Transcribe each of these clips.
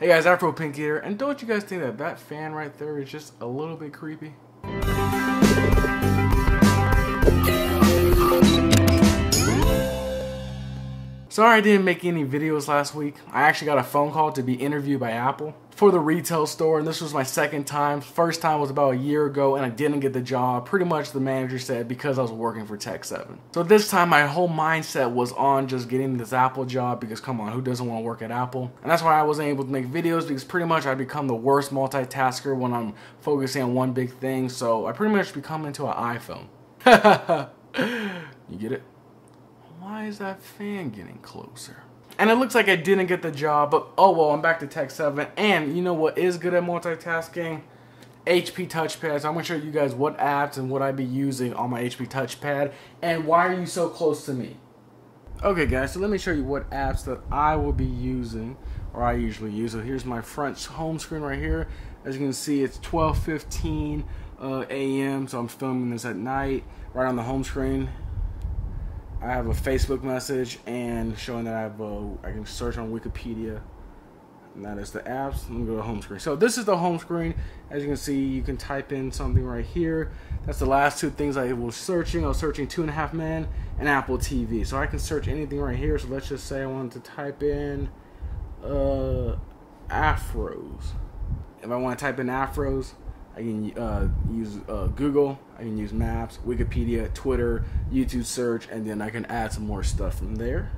Hey guys, Afro Pink here, and don't you guys think that that fan right there is just a little bit creepy? Sorry I didn't make any videos last week. I actually got a phone call to be interviewed by Apple for the retail store, and this was my second time. First time was about a year ago, and I didn't get the job. Pretty much the manager said because I was working for Tech 7. So this time my whole mindset was on just getting this Apple job because come on, who doesn't want to work at Apple? And that's why I wasn't able to make videos because pretty much I become the worst multitasker when I'm focusing on one big thing. So I pretty much become into an iPhone. you get it? Why is that fan getting closer? And it looks like I didn't get the job, but oh well, I'm back to Tech 7. And you know what is good at multitasking? HP touchpad. So I'm gonna show you guys what apps and what I'd be using on my HP touchpad and why are you so close to me? Okay guys, so let me show you what apps that I will be using or I usually use. So here's my front home screen right here. As you can see, it's 12:15 uh, a.m. So I'm filming this at night. Right on the home screen, I have a Facebook message and showing that I have a, I can search on Wikipedia. And that is the apps. Let me go to home screen. So this is the home screen. As you can see, you can type in something right here. That's the last two things I was searching. I was searching Two and a Half Men and Apple TV. So I can search anything right here. So let's just say I wanted to type in uh, afros. If I want to type in afros, I can uh, use uh, Google, I can use Maps, Wikipedia, Twitter, YouTube search, and then I can add some more stuff from there.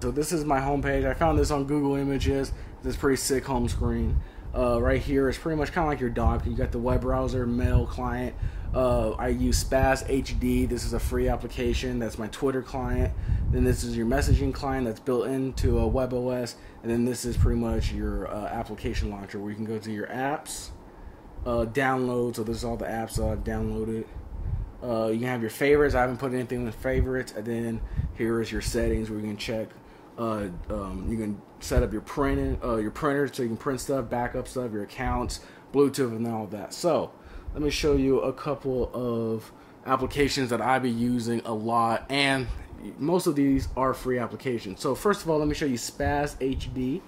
So this is my homepage. I found this on Google Images. This pretty sick home screen. Uh, right here is pretty much kind of like your dock. You got the web browser, mail client. Uh, I use Spaz HD. This is a free application. That's my Twitter client. Then this is your messaging client that's built into a WebOS. And then this is pretty much your uh, application launcher where you can go to your apps uh, download. So this is all the apps that I've downloaded. Uh, you can have your favorites. I haven't put anything in favorites. And then here is your settings where you can check. Uh, um, you can set up your printing, uh, your printer, so you can print stuff, backup stuff, your accounts, Bluetooth, and all that. So let me show you a couple of applications that I be using a lot, and most of these are free applications. So first of all, let me show you Spaz HD.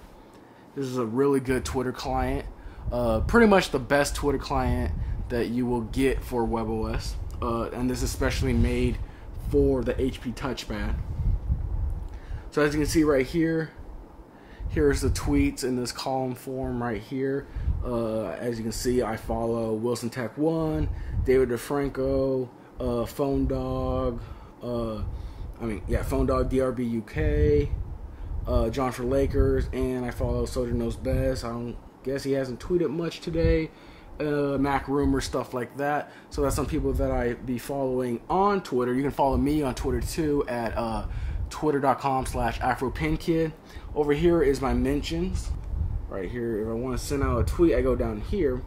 This is a really good Twitter client uh, pretty much the best Twitter client that you will get for WebOS. Uh, and this is especially made for the HP touchpad. So as you can see right here, here's the tweets in this column form right here. Uh, as you can see, I follow Wilson Tech One, David DeFranco, uh, Phone Dog, uh, I mean, yeah, Phone Dog DRB UK, uh, John for Lakers, and I follow Soldier Knows Best. I don't Guess he hasn't tweeted much today. Uh, Mac rumor stuff like that. So that's some people that I be following on Twitter. You can follow me on Twitter too at uh, twitter.com slash afropenkid. Over here is my mentions. Right here, if I want to send out a tweet, I go down here,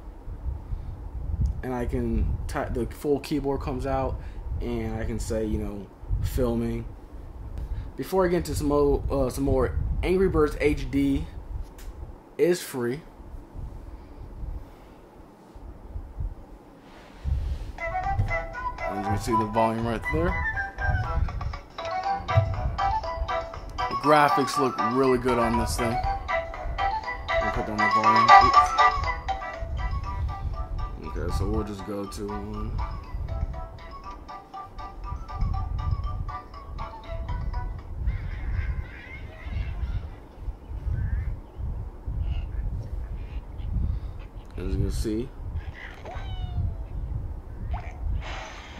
and I can type. The full keyboard comes out, and I can say, you know, filming. Before I get into some uh, some more Angry Birds HD is free. As you can see the volume right there. The graphics look really good on this thing. I'll put down the volume. Oops. Okay, so we'll just go to one. As you can see,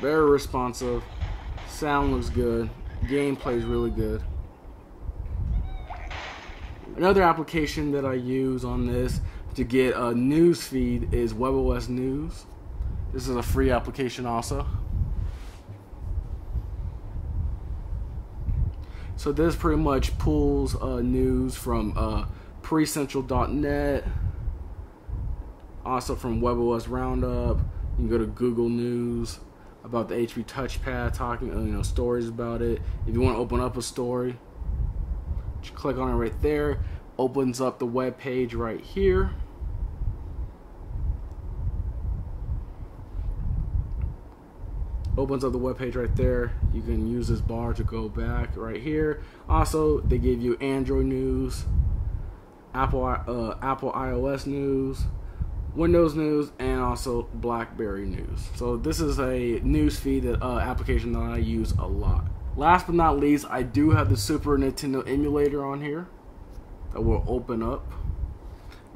Very responsive. Sound looks good. Gameplay is really good. Another application that I use on this to get a news feed is WebOS News. This is a free application also. So this pretty much pulls uh, news from uh, precentral.net, also from WebOS Roundup. You can go to Google News about the HP touchpad, talking, uh, you know, stories about it. If you want to open up a story, just click on it right there. Opens up the web page right here. Opens up the web page right there. You can use this bar to go back right here. Also, they give you Android news. Apple uh, Apple iOS news, Windows news, and also BlackBerry news. So this is a news feed that uh, application that I use a lot. Last but not least, I do have the Super Nintendo emulator on here that will open up.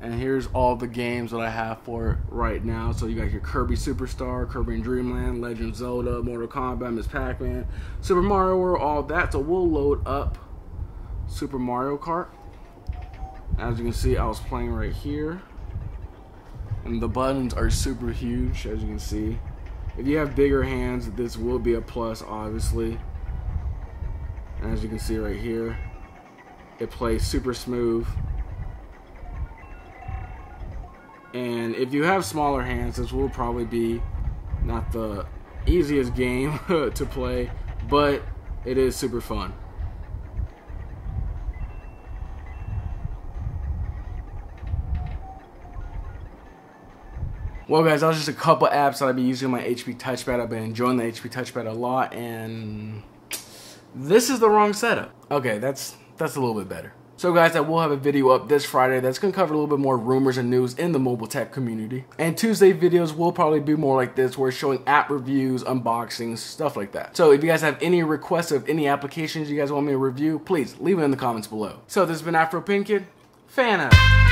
And here's all the games that I have for it right now. So you got your Kirby Superstar, Kirby and Dreamland, Legend Zelda, Mortal Kombat, Ms. Pac-Man, Super Mario World, all that. So we'll load up Super Mario Kart. As you can see, I was playing right here. And the buttons are super huge, as you can see. If you have bigger hands, this will be a plus, obviously. As you can see right here, it plays super smooth. And if you have smaller hands, this will probably be not the easiest game to play, but it is super fun. Well, guys, that was just a couple apps that I've been using my HP touchpad. I've been enjoying the HP touchpad a lot, and this is the wrong setup. Okay, that's that's a little bit better. So guys, I will have a video up this Friday that's going to cover a little bit more rumors and news in the mobile tech community. And Tuesday videos will probably be more like this, where showing app reviews, unboxings, stuff like that. So if you guys have any requests of any applications you guys want me to review, please leave it in the comments below. So this has been AfroPenKid, fan out.